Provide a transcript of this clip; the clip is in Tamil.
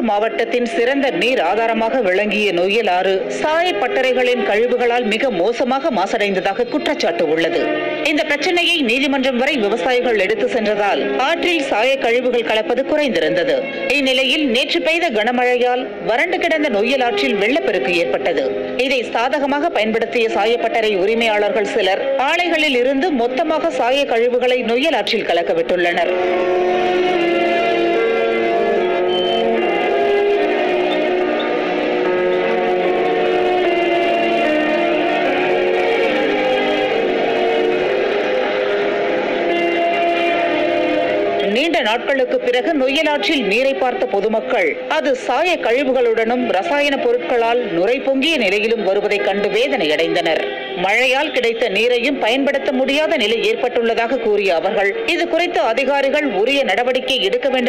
திருப்பூர் மாவட்டத்தின் சிறந்த நீர் ஆதாரமாக விளங்கிய நொய்யல் ஆறு சாய பட்டறைகளின் கழிவுகளால் மிக மோசமாக மாசடைந்ததாக குற்றச்சாட்டு உள்ளது. இந்த பிரச்சனையை நீதிமன்றம் வரை விவசாயிகள் எடுத்து சென்றதால் ஆற்றில் சாய கழிவுகள் கலப்பது குறைந்திருந்தது. இந்நிலையில் நேற்று பெய்த கனமழையால் வறண்டு கிடந்த நொய்யல் ஆற்றில் வெள்ளப்பெருக்கு ஏற்பட்டது. இதை சாதகமாக பயன்படுத்திய சாயப்பட்டறை உரிமையாளர்கள் சிலர் ஆலைகளில் இருந்து மொத்தமாக சாய கழிவுகளை நொய்யல் ஆற்றில் கலக்கவிட்டுள்ளனர். நீண்ட நாட்களுக்கு பிறகு நொய்யலாற்றில் நீரை பார்த்த பொதுமக்கள் அது சாய கழிவுகளுடனும் ரசாயன பொருட்களால் நுரை பொங்கிய நிலையிலும் வருவதைக் கண்டு வேதனையடைந்தனர் மழையால் கிடைத்த நீரையும் பயன்படுத்த முடியாத நிலை ஏற்பட்டுள்ளதாக கூறிய அவர்கள் இது குறித்து அதிகாரிகள் உரிய நடவடிக்கை எடுக்க வேண்டும்